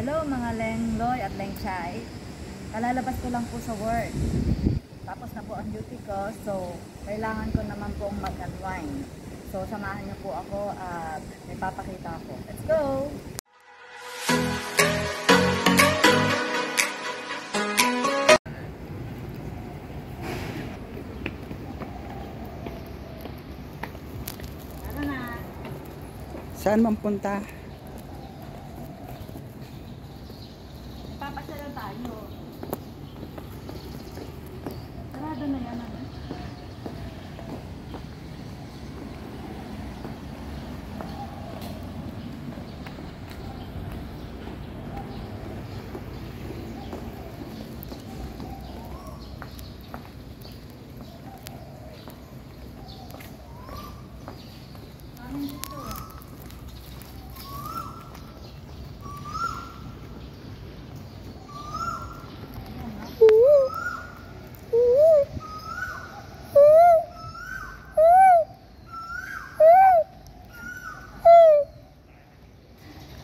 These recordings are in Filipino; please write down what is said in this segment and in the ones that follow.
Hello mga Lengloy at Lengchay. Kalalabas ko lang po sa work. Tapos na po ang duty ko, so kailangan ko naman pong mag-unwind. So samahan niyo po ako at may papakita ako. Let's go! Saan man punta?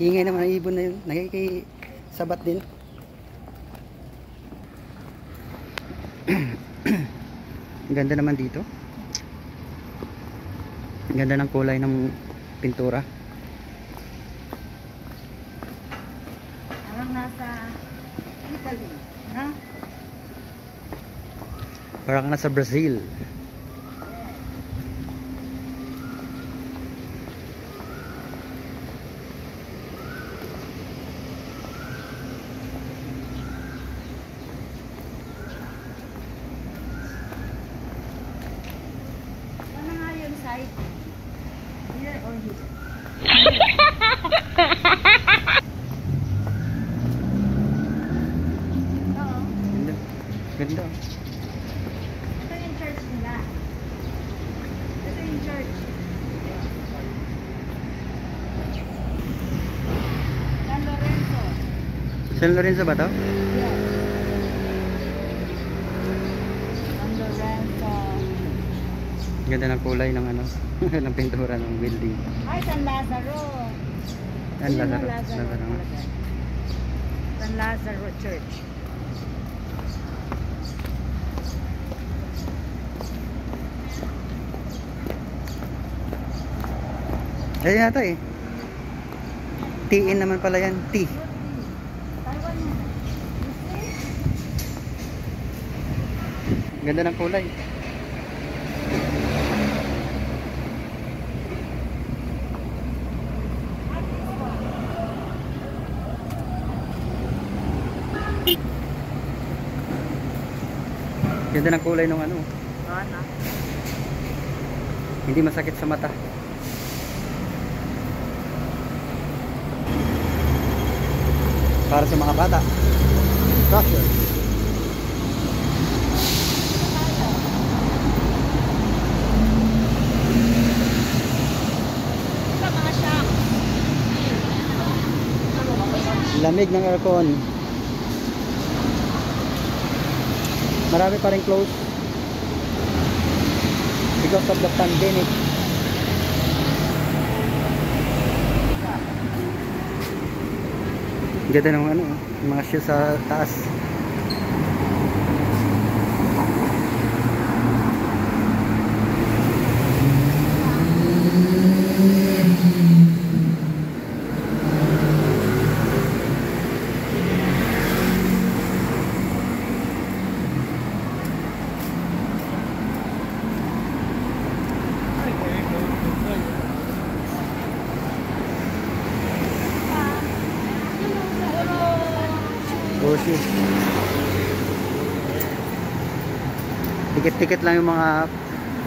Ingay naman ang ibon na yun. Nakikisabat din. Ang ganda naman dito. Ang ganda ng kulay ng pintura. Parang nasa Italy. Ha? Parang nasa Brazil. Ano nga yung side? Here or here? Oo. Ganda. Ganda. Ito yung church nila. Ito yung church. San Lorenzo. San Lorenzo ba to? Yes. San Lorenzo. Ganda ng kulay ng ano, ng pintura ng building. Ay, San Lazaro. San Lazaro. Lazaro Lazaro. San Lazaro Church. Ayan yata eh. TN naman pala yan. T. Ganda ng kulay. Ganda ng kulay ng ano. Ano? Hindi masakit sa mata. Para sa mga bata. Instruction. Lamig ng aircon. Marami pa rin close. Because of the pandemic. Ganda ng ano, mga shoes sa taas. Puro shoes. Tikit-tikit lang yung mga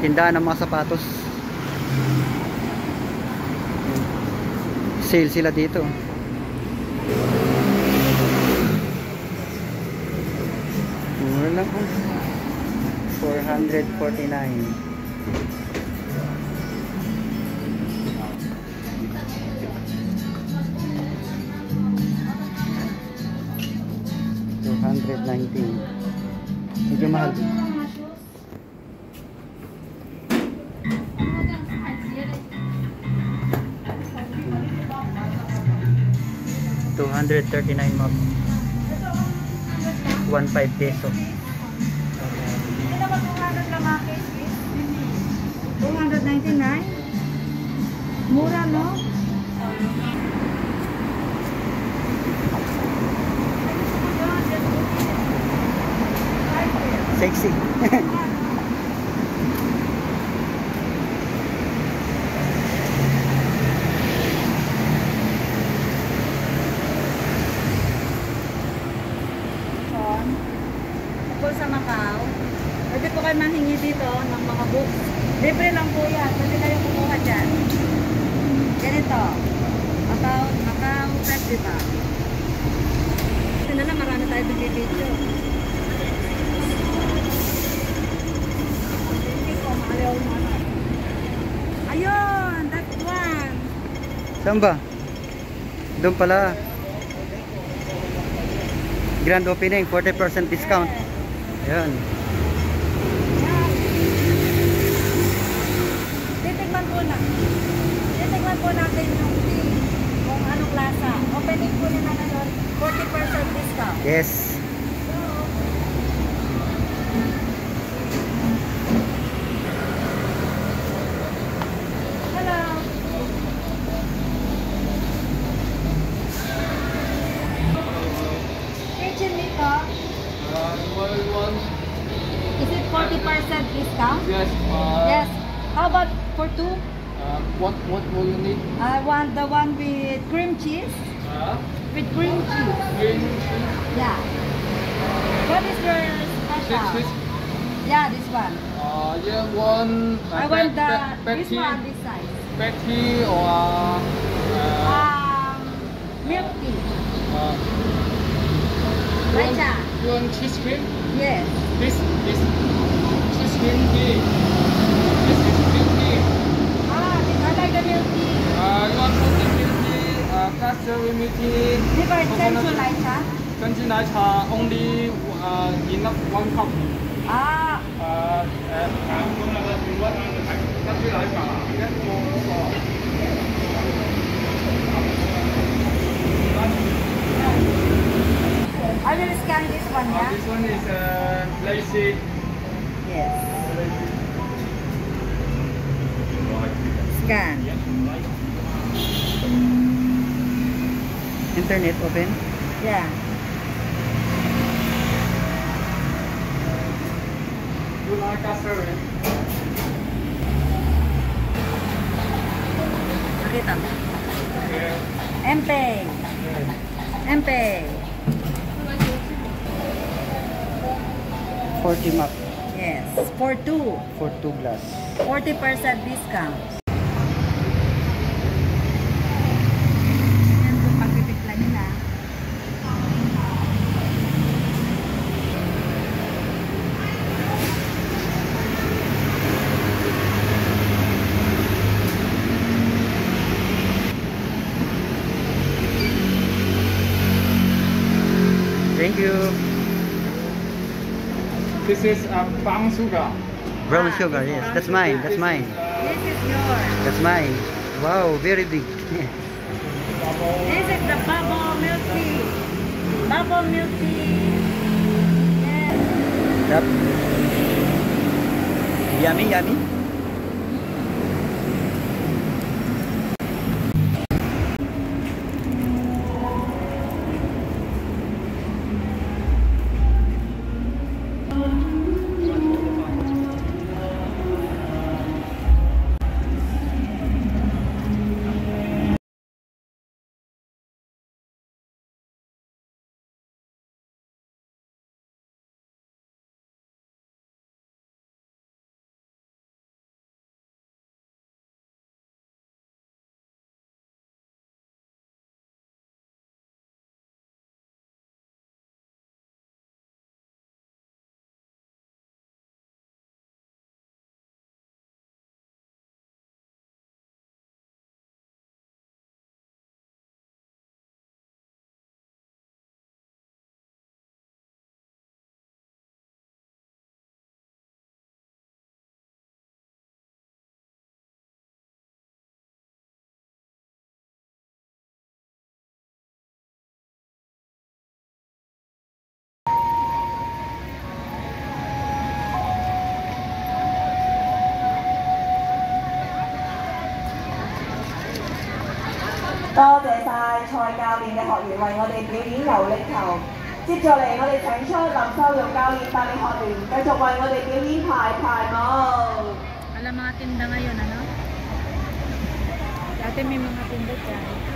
tindahan ng mga sapatos. Sale sila dito. Mura lang po. 449. Two hundred nineteen. Medyo mahal. Two 139 ma'am. 1.5 peso. Hindi naman 200 lang mga cases. 299? Mura, no? Sexy. Son, tungkol sa Macau, pwede po kayo manghingi dito ng mga books. Libre lang po yan. Pwede kayo kumuha dyan. Ganito. Macau, Macau Festival. Ito na lang, marami tayo video. Ayun, that one. Saan ba? Doon pala. Grand opening, 40% discount. Ayan. Want? is it 40% discount? Yes. Uh, Yes. How about for two? Uh, what what will you need? I want the one with cream cheese. Uh, With cream cheese. green Yeah. What is your six special? six. Yeah, this one. Uh, yeah, one. Uh, I want the this one, this size. tea or uh, Um, milk tea. uh, you want, Matcha. you want cheese cream? Yes. This this cheese cream tea. This is milk tea. Ah, I like the milk tea. Uh, you want Thế vậy Central Light Trà? Central Light Trà only uh, enough one cup. À. Uh, I will scan this one, yeah? Uh, this one is uh, lazy. Yes. Scan. Yeah. Internet open. Yeah. You like strawberry? Nakita mo. Yeah. Empay. Empay. 40 map Yes. For two. for 2 glass. 40% discount. This is uh, brown sugar. Brown Ah, sugar, yes. one. That's mine. That's This mine. Is, This is yours. That's mine. Wow, very big. This is the bubble milk tea. Bubble milk tea. Yes. Yep. Yummy, yummy. 多謝晒蔡教練嘅學員為我哋表演流力球。接住嚟，我哋請出林秀容教練帶領學員繼續為我哋表演排排舞。Alam mga tinda ngayon, ano? Dati may mga tinda dyan.